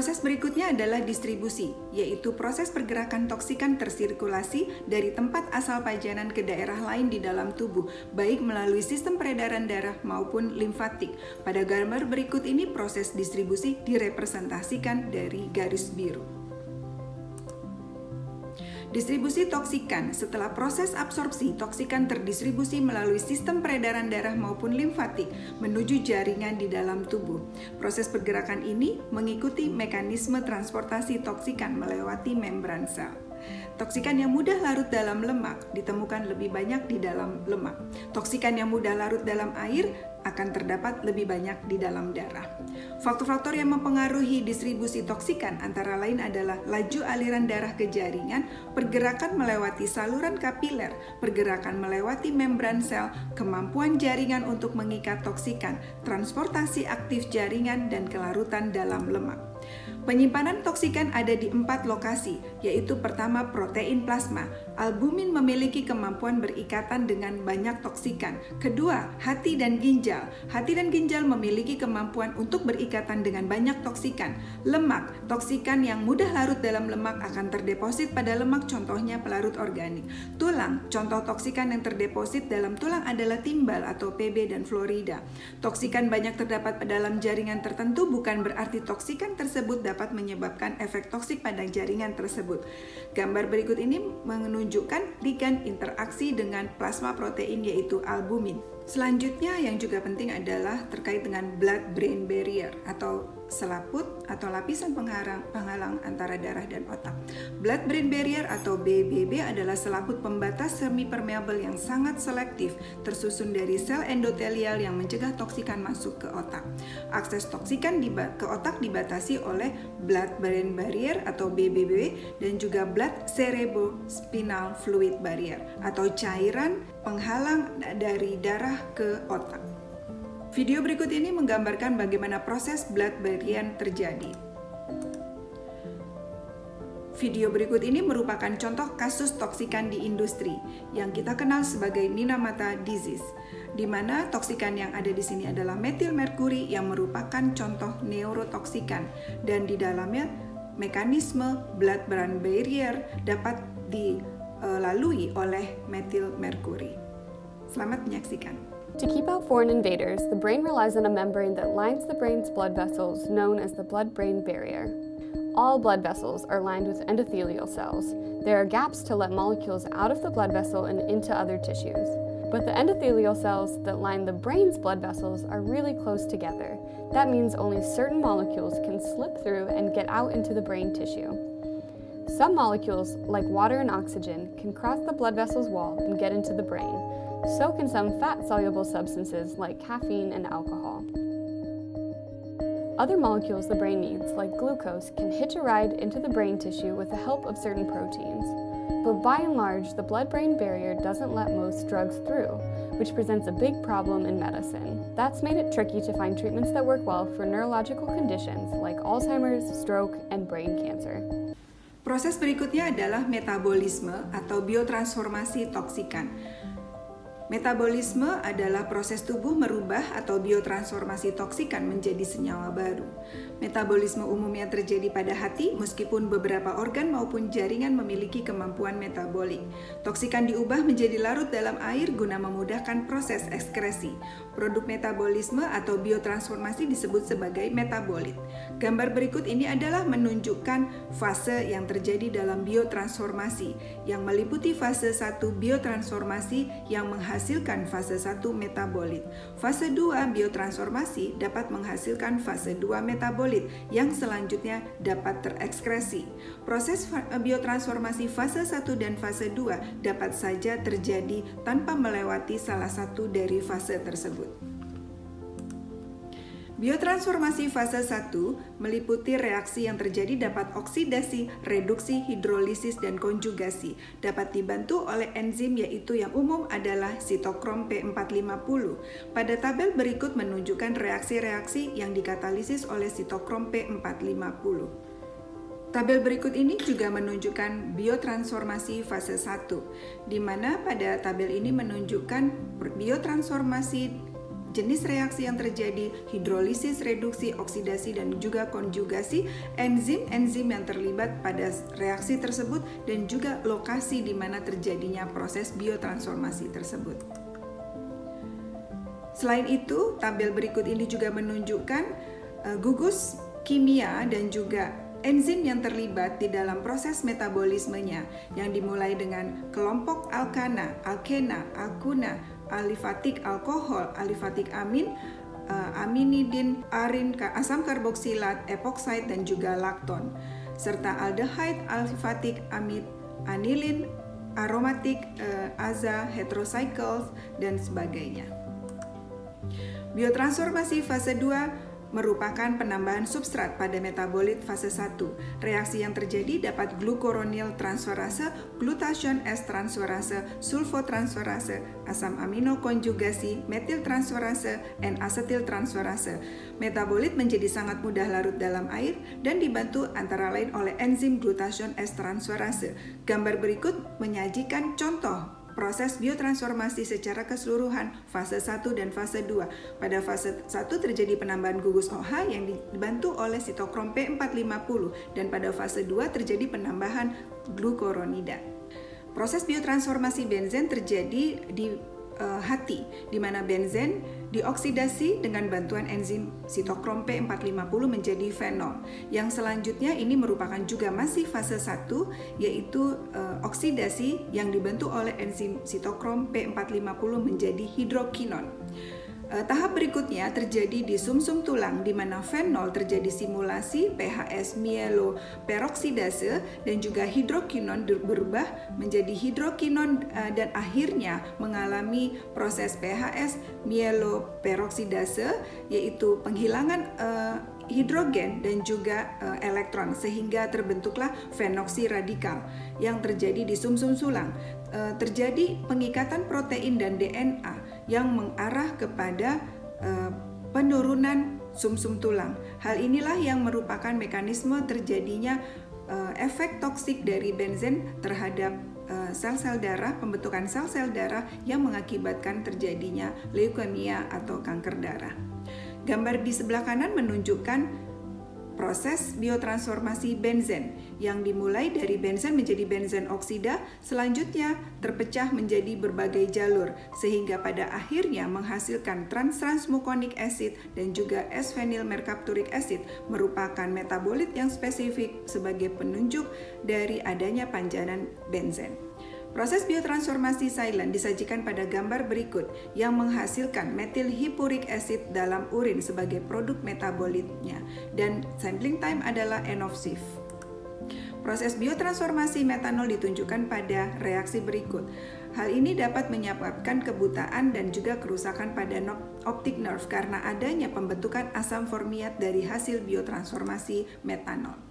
Proses berikutnya adalah distribusi, yaitu proses pergerakan toksikan tersirkulasi dari tempat asal pajanan ke daerah lain di dalam tubuh, baik melalui sistem peredaran darah maupun limfatik. Pada gambar berikut ini, proses distribusi direpresentasikan dari garis biru. Distribusi toksikan setelah proses absorpsi, toksikan terdistribusi melalui sistem peredaran darah maupun limfatik menuju jaringan di dalam tubuh. Proses pergerakan ini mengikuti mekanisme transportasi toksikan melewati membran sel. Toksikan yang mudah larut dalam lemak ditemukan lebih banyak di dalam lemak. Toksikan yang mudah larut dalam air akan terdapat lebih banyak di dalam darah. Faktor-faktor yang mempengaruhi distribusi toksikan antara lain adalah laju aliran darah ke jaringan, pergerakan melewati saluran kapiler, pergerakan melewati membran sel, kemampuan jaringan untuk mengikat toksikan, transportasi aktif jaringan, dan kelarutan dalam lemak. Penyimpanan toksikan ada di empat lokasi, yaitu pertama protein plasma. Albumin memiliki kemampuan berikatan dengan banyak toksikan. Kedua, hati dan ginjal. Hati dan ginjal memiliki kemampuan untuk berikatan dengan banyak toksikan. Lemak, toksikan yang mudah larut dalam lemak akan terdeposit pada lemak, contohnya pelarut organik. Tulang, contoh toksikan yang terdeposit dalam tulang adalah timbal atau PB dan florida. Toksikan banyak terdapat pada dalam jaringan tertentu bukan berarti toksikan tersebut dapat menyebabkan efek toksik pada jaringan tersebut. Gambar berikut ini menunjukkan ligand interaksi dengan plasma protein yaitu albumin. Selanjutnya yang juga penting adalah terkait dengan blood-brain barrier atau selaput atau lapisan penghalang, penghalang antara darah dan otak. Blood-brain barrier atau BBB adalah selaput pembatas semi permeable yang sangat selektif tersusun dari sel endotelial yang mencegah toksikan masuk ke otak. Akses toksikan ke otak dibatasi oleh blood-brain barrier atau BBB dan juga blood cerebrospinal fluid barrier atau cairan penghalang dari darah ke otak. Video berikut ini menggambarkan bagaimana proses blood barrier terjadi. Video berikut ini merupakan contoh kasus toksikan di industri yang kita kenal sebagai Minamata disease, di mana toksikan yang ada di sini adalah metil merkuri yang merupakan contoh neurotoksikan dan di dalamnya mekanisme blood brain barrier dapat dilalui oleh metil merkuri. Selamat menyaksikan. To keep out foreign invaders, the brain relies on a membrane that lines the brain's blood vessels, known as the blood brain barrier. All blood vessels are lined with endothelial cells. There are gaps to let molecules out of the blood vessel and into other tissues. But the endothelial cells that line the brain's blood vessels are really close together. That means only certain molecules can slip through and get out into the brain tissue. Some molecules, like water and oxygen, can cross the blood vessel's wall and get into the brain, so can some fat-soluble substances like caffeine and alcohol. Other molecules the brain needs, like glucose, can hitch a ride into the brain tissue with the help of certain proteins. But by and large, the blood-brain barrier doesn't let most drugs through, which presents a big problem in medicine. That's made it tricky to find treatments that work well for neurological conditions like Alzheimer's, stroke, and brain cancer. Proses berikutnya adalah metabolisme atau biotransformasi toksikan. Metabolisme adalah proses tubuh merubah atau biotransformasi toksikan menjadi senyawa baru. Metabolisme umumnya terjadi pada hati meskipun beberapa organ maupun jaringan memiliki kemampuan metabolik. Toksikan diubah menjadi larut dalam air guna memudahkan proses ekskresi. Produk metabolisme atau biotransformasi disebut sebagai metabolit. Gambar berikut ini adalah menunjukkan fase yang terjadi dalam biotransformasi yang meliputi fase 1 biotransformasi yang menghasilkan menghasilkan fase 1 metabolit. Fase 2 biotransformasi dapat menghasilkan fase 2 metabolit yang selanjutnya dapat terekskresi. Proses biotransformasi fase 1 dan fase 2 dapat saja terjadi tanpa melewati salah satu dari fase tersebut. Biotransformasi fase 1 meliputi reaksi yang terjadi dapat oksidasi, reduksi, hidrolisis, dan konjugasi. Dapat dibantu oleh enzim yaitu yang umum adalah sitokrom P450. Pada tabel berikut menunjukkan reaksi-reaksi yang dikatalisis oleh sitokrom P450. Tabel berikut ini juga menunjukkan biotransformasi fase 1, di mana pada tabel ini menunjukkan biotransformasi jenis reaksi yang terjadi, hidrolisis, reduksi, oksidasi, dan juga konjugasi, enzim-enzim yang terlibat pada reaksi tersebut, dan juga lokasi di mana terjadinya proses biotransformasi tersebut. Selain itu, tabel berikut ini juga menunjukkan uh, gugus kimia dan juga enzim yang terlibat di dalam proses metabolismenya yang dimulai dengan kelompok alkana, alkena, alkuna, alifatik alkohol, alifatik amin, uh, aminidin, arin, asam karboksilat, epoxide dan juga lakton serta aldehyde, alifatik amid, anilin, aromatik, uh, aza, heterocycles dan sebagainya. Biotransformasi fase 2 merupakan penambahan substrat pada metabolit fase 1. Reaksi yang terjadi dapat glukoronil transferase, glutation S transferase, sulfotransferase, asam amino konjugasi, metil transferase, dan asetil transferase. Metabolit menjadi sangat mudah larut dalam air dan dibantu antara lain oleh enzim glutation S transferase. Gambar berikut menyajikan contoh proses biotransformasi secara keseluruhan fase 1 dan fase 2. Pada fase 1 terjadi penambahan gugus OH yang dibantu oleh sitokrom P450 dan pada fase 2 terjadi penambahan glukoronida. Proses biotransformasi benzen terjadi di uh, hati, di mana benzen dioksidasi dengan bantuan enzim sitokrom P450 menjadi fenol. Yang selanjutnya ini merupakan juga masih fase 1 yaitu uh, oksidasi yang dibantu oleh enzim sitokrom P450 menjadi hidrokinon. Uh, tahap berikutnya terjadi di sumsum -sum tulang di mana fenol terjadi simulasi PHS mieloperoksidase dan juga hidrokinon berubah menjadi hidrokinon uh, dan akhirnya mengalami proses PHS mieloperoksidase yaitu penghilangan uh, hidrogen dan juga uh, elektron sehingga terbentuklah fenoksi radikal yang terjadi di sumsum -sum tulang. Uh, terjadi pengikatan protein dan DNA yang mengarah kepada uh, penurunan sumsum -sum tulang. Hal inilah yang merupakan mekanisme terjadinya uh, efek toksik dari benzen terhadap eh, sel-sel darah, pembentukan sel-sel darah yang mengakibatkan terjadinya leukemia atau kanker darah. Gambar di sebelah kanan menunjukkan proses biotransformasi benzen yang dimulai dari benzen menjadi benzen oksida selanjutnya terpecah menjadi berbagai jalur sehingga pada akhirnya menghasilkan trans-transmuconic acid dan juga S-phenyl mercapturic acid merupakan metabolit yang spesifik sebagai penunjuk dari adanya panjanan benzen. Proses biotransformasi silent disajikan pada gambar berikut yang menghasilkan metil hippuric acid dalam urin sebagai produk metabolitnya dan sampling time adalah N of shift. Proses biotransformasi metanol ditunjukkan pada reaksi berikut. Hal ini dapat menyebabkan kebutaan dan juga kerusakan pada optic nerve karena adanya pembentukan asam formiat dari hasil biotransformasi metanol.